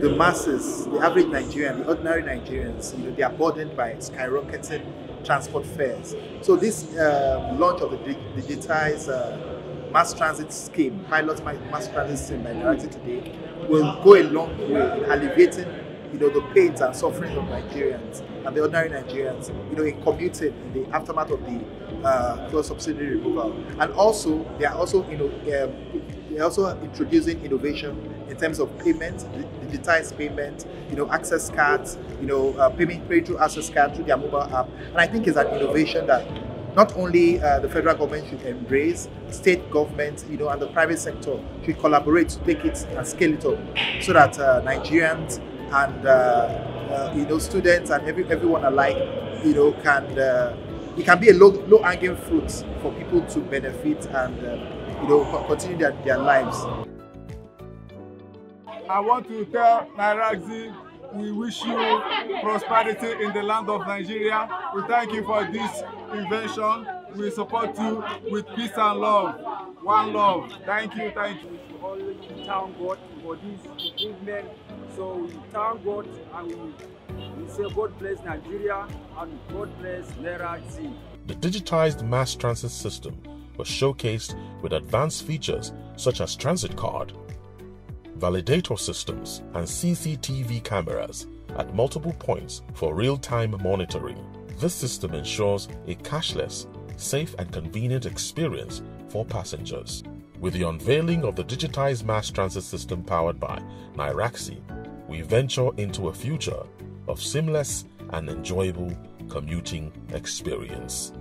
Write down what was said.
The masses, the average Nigerian, the ordinary Nigerians, you know, they are burdened by skyrocketing transport fares. So this um, launch of the digitized uh, mass transit scheme, pilot mass transit scheme by Nairaxi today, will go a long way in alleviating you know, the pains and suffering of Nigerians and the ordinary Nigerians, you know, in commuting in the aftermath of the uh, fuel subsidy removal. And also, they are also, you know, um, they're also introducing innovation in terms of payment, digitized payment, you know, access cards, you know, uh, payment pay through access card through their mobile app. And I think it's an innovation that not only uh, the federal government should embrace, state government, you know, and the private sector should collaborate to take it and scale it up, so that uh, Nigerians and uh, uh, you know students and every, everyone alike, you know, can uh, it can be a low low hanging fruit for people to benefit and you know continue their, their lives. I want to tell Nairaxi we wish you prosperity in the land of Nigeria. We thank you for this invention. We support you with peace and love. One love. Thank you, thank you. We should always thank God for this improvement. So we thank God and we, we say God bless Nigeria and God bless Nairaxi. The digitized mass transit system was showcased with advanced features such as transit card, validator systems, and CCTV cameras at multiple points for real-time monitoring. This system ensures a cashless, safe and convenient experience for passengers. With the unveiling of the digitized mass transit system powered by Nairaxi, we venture into a future of seamless and enjoyable commuting experience.